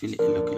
affiliate lo que